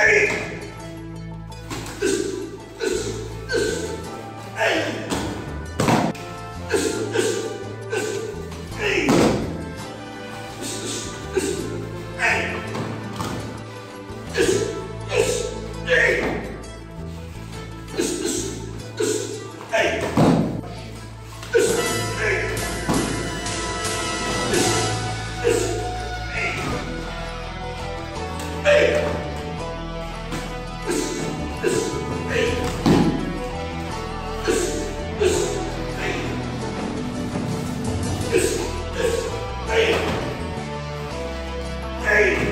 Hey! Hey!